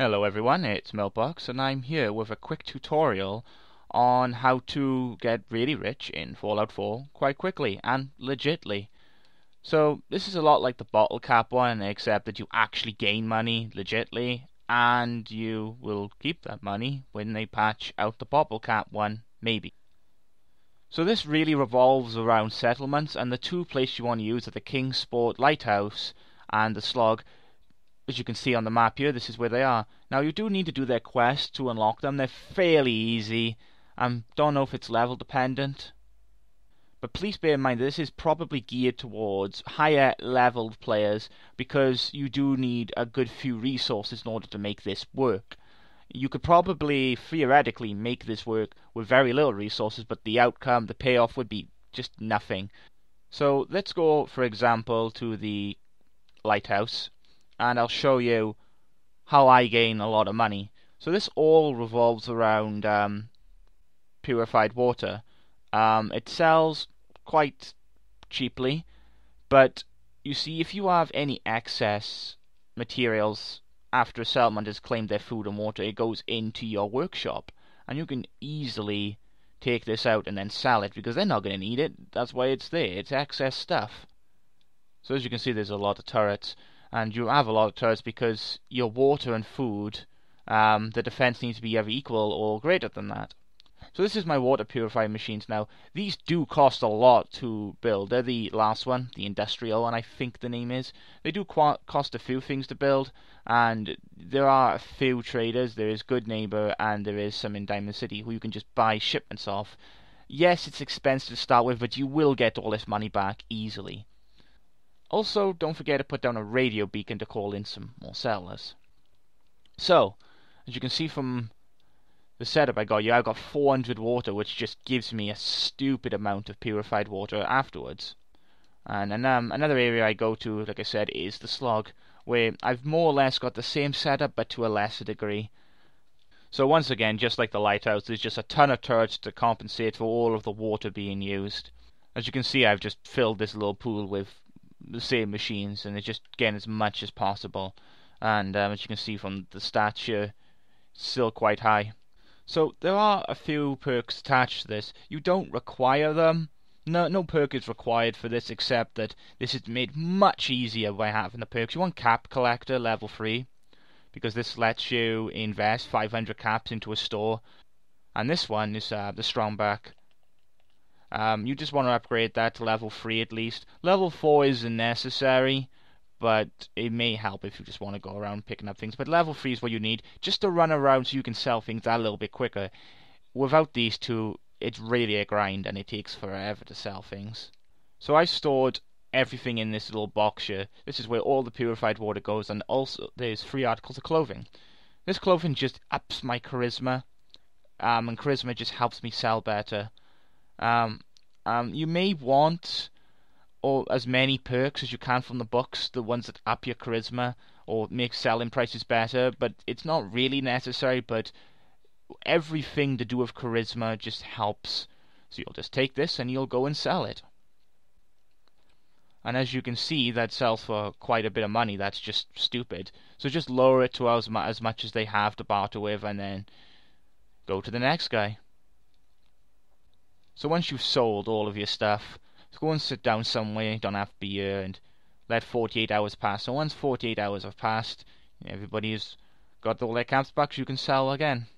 Hello everyone, it's Milkbox and I'm here with a quick tutorial on how to get really rich in Fallout 4 quite quickly and legitly. So this is a lot like the bottle cap one except that you actually gain money legitly and you will keep that money when they patch out the bottle cap one, maybe. So this really revolves around settlements and the two places you want to use are the Kingsport Lighthouse and the Slog as you can see on the map here, this is where they are. Now you do need to do their quest to unlock them. They're fairly easy. I um, don't know if it's level dependent. But please bear in mind this is probably geared towards higher leveled players because you do need a good few resources in order to make this work. You could probably theoretically make this work with very little resources, but the outcome, the payoff would be just nothing. So let's go, for example, to the lighthouse and I'll show you how I gain a lot of money. So this all revolves around um, purified water. Um, it sells quite cheaply, but you see, if you have any excess materials after a settlement has claimed their food and water, it goes into your workshop, and you can easily take this out and then sell it because they're not going to need it. That's why it's there. It's excess stuff. So as you can see, there's a lot of turrets and you have a lot of turrets because your water and food, um, the defense needs to be either equal or greater than that. So this is my water purifying machines now. These do cost a lot to build. They're the last one, the industrial one I think the name is. They do cost a few things to build and there are a few traders. There is Goodneighbor, and there is some in Diamond City who you can just buy shipments off. Yes, it's expensive to start with, but you will get all this money back easily. Also, don't forget to put down a radio beacon to call in some more settlers. So, as you can see from the setup I got you, I got 400 water, which just gives me a stupid amount of purified water afterwards. And, and um, another area I go to, like I said, is the slog, where I've more or less got the same setup, but to a lesser degree. So once again, just like the lighthouse, there's just a ton of turrets to compensate for all of the water being used. As you can see, I've just filled this little pool with the same machines and it's just getting as much as possible. And um, as you can see from the stats here, still quite high. So there are a few perks attached to this. You don't require them. No, no perk is required for this except that this is made much easier by having the perks. You want Cap Collector level 3 because this lets you invest 500 caps into a store. And this one is uh, the Strongback um, you just want to upgrade that to level 3 at least. Level 4 isn't necessary, but it may help if you just want to go around picking up things. But level 3 is what you need, just to run around so you can sell things that little bit quicker. Without these two, it's really a grind and it takes forever to sell things. So I stored everything in this little box here. This is where all the purified water goes, and also there's three articles of clothing. This clothing just ups my charisma, um, and charisma just helps me sell better. Um, um, you may want or as many perks as you can from the books, the ones that up your charisma or make selling prices better, but it's not really necessary, but everything to do with charisma just helps. So you'll just take this and you'll go and sell it. And as you can see, that sells for quite a bit of money. That's just stupid. So just lower it to as, as much as they have to barter with and then go to the next guy. So once you've sold all of your stuff, go and sit down somewhere, don't have to be here, and let 48 hours pass. So once 48 hours have passed, everybody's got all their caps back, you can sell again.